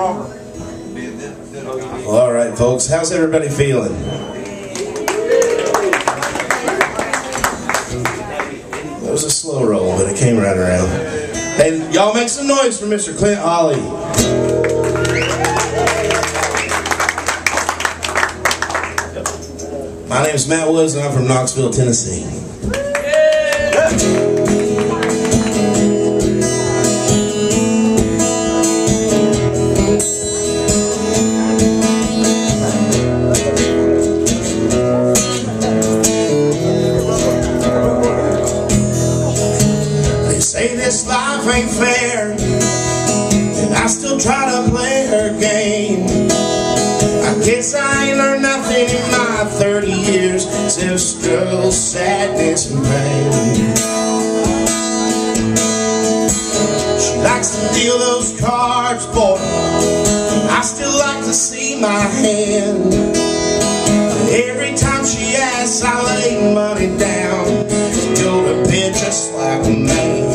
All right, folks. How's everybody feeling? That was a slow roll, but it came right around. Hey, y'all make some noise for Mr. Clint Holley. My name is Matt Woods, and I'm from Knoxville, Tennessee. Life ain't fair, and I still try to play her game. I guess I ain't learned nothing in my 30 years except struggle, sadness, and pain. She likes to deal those cards, boy. I still like to see my hand. Every time she asks, I lay money down. Go to bed just like a man.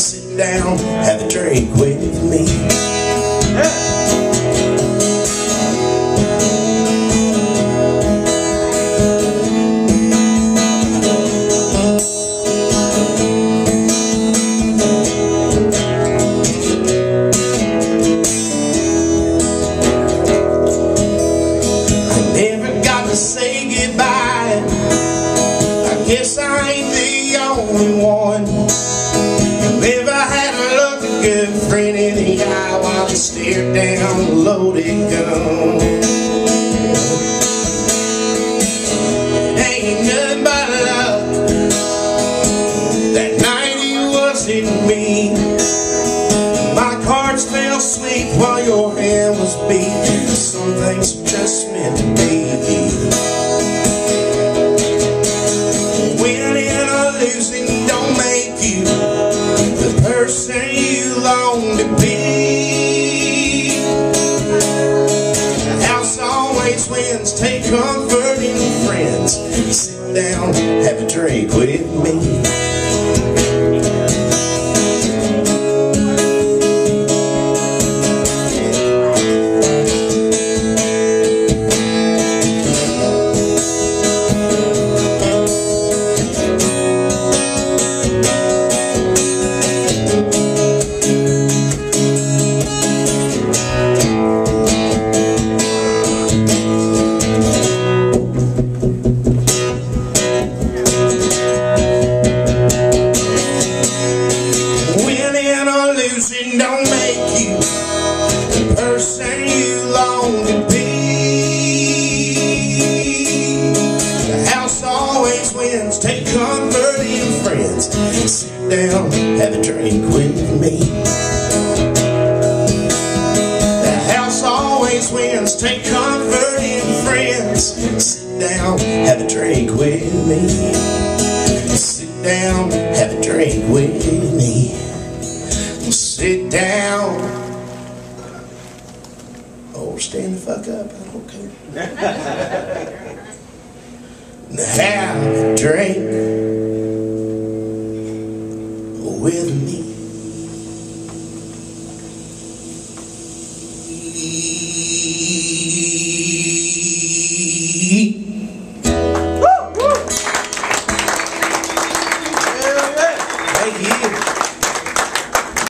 Sit down, have a drink with me. Down a loaded gun? Ain't nothing but luck. That night it wasn't me. My cards fell asleep while your hand was beat. Some things just meant to be. Wins. Take comfort in friends. Sit down, have a drink with me. The house always wins. Take comfort in friends. Sit down, have a drink with me. The house always wins. Take comfort in friends. Sit down, have a drink with me. Sit down, have a drink with me. Sit down. Stand the fuck up. I don't care. have a drink